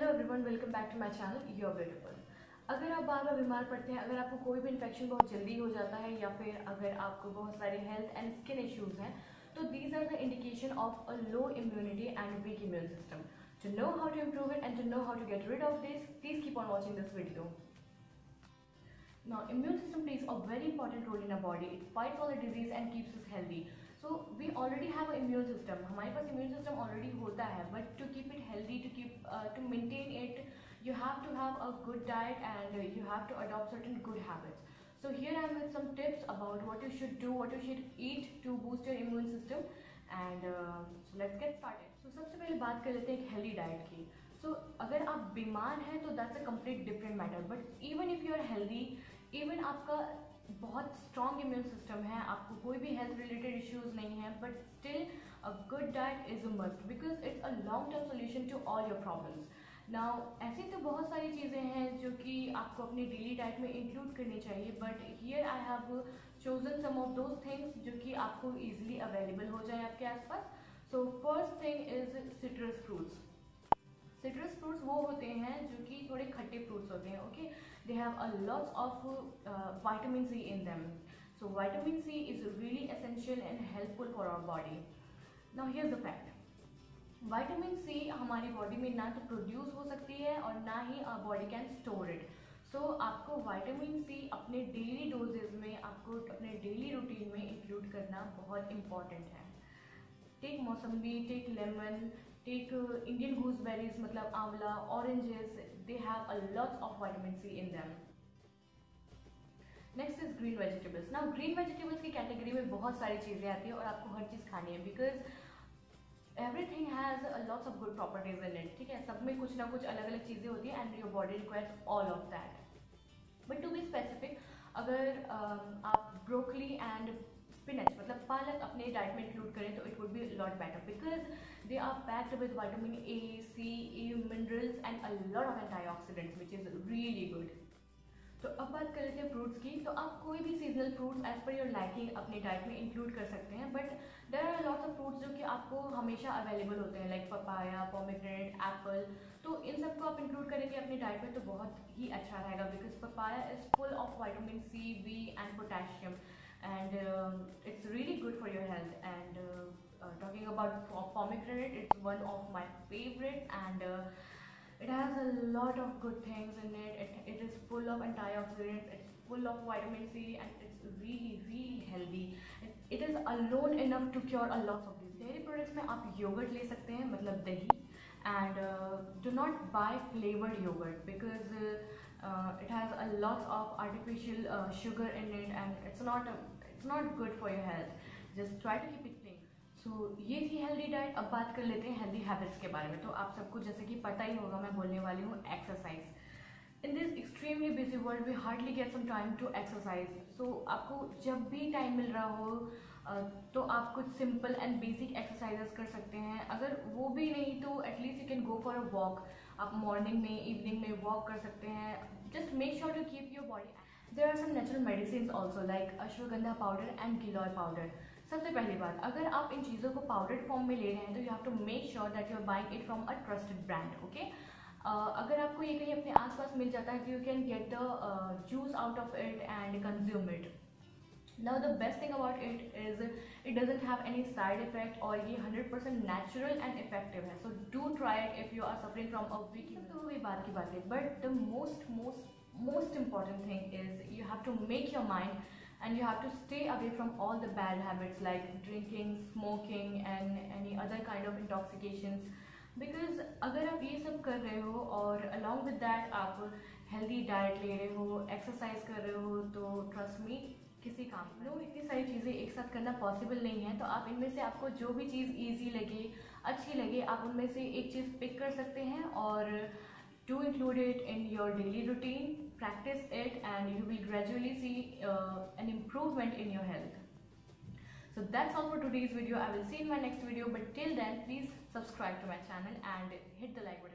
Hello everyone welcome back to my channel your beautiful अगर आप बार बार बीमार पड़ते हैं, अगर आपको कोई भी इन्फेक्शन बहुत जल्दी हो जाता है, या फिर अगर आपको बहुत सारे हेल्थ एंड स्किन इश्यूज़ हैं तो these are the indication of a low immunity and weak immune system to know how to improve it and to know how to get rid of this please keep on watching this video now immune system plays a very important role in a body it fight for the disease and keeps is healthy so we already have a system हमारे पास immune system already होता है uh, to maintain it, you have to have a good diet and uh, you have to adopt certain good habits. So here I am with some tips about what you should do, what you should eat to boost your immune system uh, so let's get started. So सबसे पहले बात कर लेते हैं एक healthy diet की सो so, अगर आप बीमार हैं तो that's a complete different matter but even if you are healthy even आपका बहुत स्ट्रॉन्ग इम्यून सिस्टम है आपको कोई भी हेल्थ रिलेटेड इश्यूज़ नहीं है but still a good diet is a must because it's a long term solution to all your problems now ऐसी तो बहुत सारी चीज़ें हैं जो कि आपको अपनी डेली डाइट में इंक्लूड करनी चाहिए but here I have chosen some of those things जो कि आपको ईजिली अवेलेबल हो जाए आपके आसपास. So first thing is citrus fruits citrus fruits वो होते हैं जो कि थोड़े खट्टे फ्रूट्स होते हैं okay they have a lots of vitamin C in them so vitamin C is really essential and helpful for our body now here's the fact vitamin C हमारी बॉडी में ना तो प्रोड्यूस हो सकती है और ना ही body can store it so आपको वाइटामिन सी अपने डेली डोजेज में, आपको अपने डेली रूटीन में इंक्लूड करना बहुत इंपॉर्टेंट है. Take mosambi take lemon take Indian gooseberries मतलब आंवला oranges they have a lots of vitamin C in them next is green vegetables ना ग्रीन वेजिटेबल्स की कैटेगरी में बहुत सारी चीज़ें आती हैं और आपको हर चीज़ खानी है because everything has lots of good properties in it ठीक है? सब में कुछ ना कुछ अलग अलग चीज़ें होती हैं and your body requires all of that but to be specific अगर uh, आप ब्रोकली एंड स्पिनच मतलब पालक अपने डाइट में इंक्लूड करें तो it would be lot better because they are packed with vitamin A C a minerals and a lot of antioxidants which is really good अब बात कर लेते हैं फ्रूट्स की तो आप कोई भी seasonal fruits as per your liking अपनी डाइट में इंक्लूड कर सकते हैं but there are lots of fruits जो कि आपको हमेशा अवेलेबल होते हैं लाइक पपाया पोमिग्रेनेट एप्पल तो इन सबको आप इंक्लूड करेंगे अपनी डाइट में तो बहुत ही अच्छा रहेगा because papaya is full of vitamin C B and potassium and it's really good for your health and talking about pomegranate it's one of my favourite uh, it has a lot of good things in it. it it is full of antioxidants it's full of vitamin c and it's really really healthy it, it is alone enough to cure a lot of these dairy products में आप yogurt ले सकते हैं मतलब दही and uh, do not buy flavored yogurt because uh, uh, it has a lot of artificial uh, sugar in it and it's not a, it's not good for your health just try to keep it clean so so, ये थी healthy diet अब बात कर लेते हैं healthy habits के बारे में. तो आप सबको जैसे कि पता ही होगा मैं बोलने वाली हूँ exercise in this extremely busy world we hardly get some time to exercise so आपको जब भी टाइम मिल रहा हो तो आप कुछ सिंपल एंड बेसिक एक्सरसाइजेस कर सकते हैं. अगर वो भी नहीं तो at least you can go for a walk आप मॉर्निंग में इवनिंग में वॉक कर सकते हैं. Just make sure to keep your body there are some natural medicine also like ashwagandha powder and giloy powder सबसे पहली बात, अगर आप इन चीज़ों को पाउडर्ड फॉर्म में ले रहे हैं तो you have to make sure that you are buying it from a trusted brand okay अगर आपको ये कहीं अपने आसपास मिल जाता है you can get the juice out of it and consume it now the best thing about it is it doesn't have any side effect और ये hundred percent natural and effective है. So do try it if you are suffering from a week तो वही बात की बात है. But the most most most important thing is you have to make your mind and you have to stay away from all the bad habits like drinking, smoking and any other kind of intoxications. Because अगर आप ये सब कर रहे हो और along with that आप healthy diet ले रहे हो एक्सरसाइज कर रहे हो तो ट्रस्ट मी किसी काम लो इतनी सारी चीज़ें एक साथ करना पॉसिबल नहीं है। तो आप इनमें से आपको जो भी चीज़ ईजी लगे अच्छी लगे आप उनमें से एक चीज़ पिक कर सकते हैं और Do include it in your daily routine, practice it and you will gradually see uh, an improvement in your health. So that's all for today's video. I will see in my next video but till then please subscribe to my channel and hit the like button.